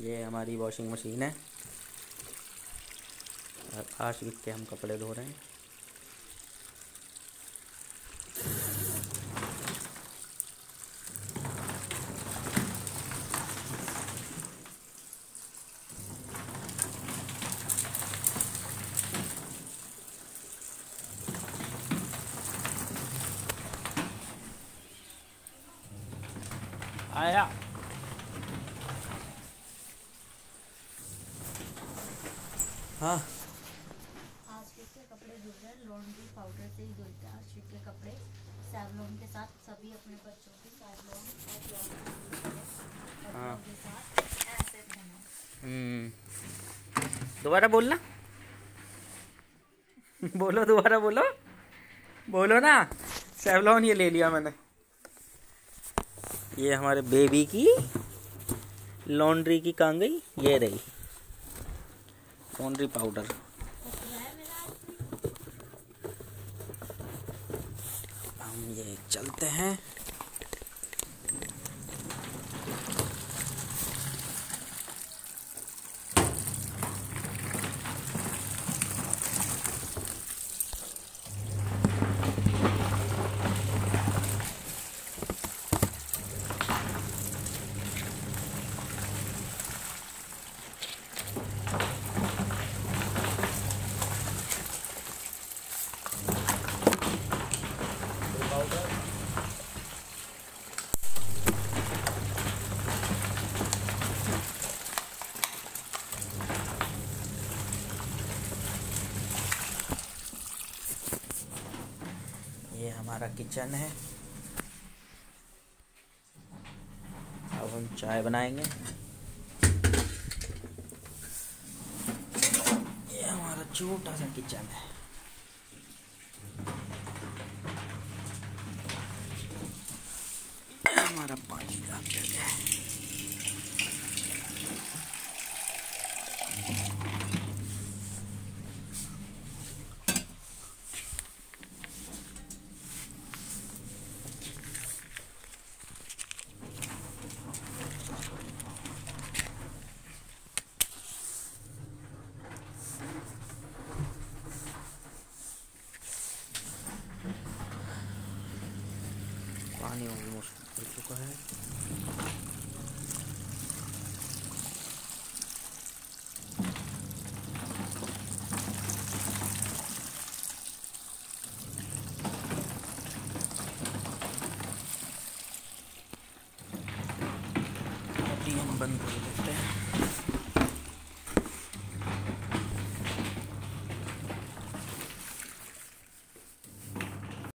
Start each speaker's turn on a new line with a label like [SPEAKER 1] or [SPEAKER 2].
[SPEAKER 1] ये हमारी washing machine है। और आशिक के हम कपड़े धो रहे हैं। आया। हाँ।
[SPEAKER 2] आशिक के कपड़े धुल रहे लॉन्ड्री पाउडर से ही धुलते हैं आशिक के कपड़े। सैवलॉन के साथ सभी अपने बच्चों के सैवलॉन और लॉन्ड्री
[SPEAKER 1] हाँ।
[SPEAKER 2] के साथ ऐसे
[SPEAKER 1] हम्म। दोबारा बोलना। बोलो दोबारा बोलो। बोलो ना। सेवलॉन ये ले लिया मैंने। ये हमारे बेबी की लॉन्ड्री की कांगई ये रही। लॉन्ड्री पाउडर हम ये चलते हैं। ये हमारा किचन है। अब हम चाय बनाएँगे। ये हमारा छोटा सा किचन है। हमारा पानी का जग है। पानी ऑलमोस्ट हो चुका है। बंद कर देते हैं।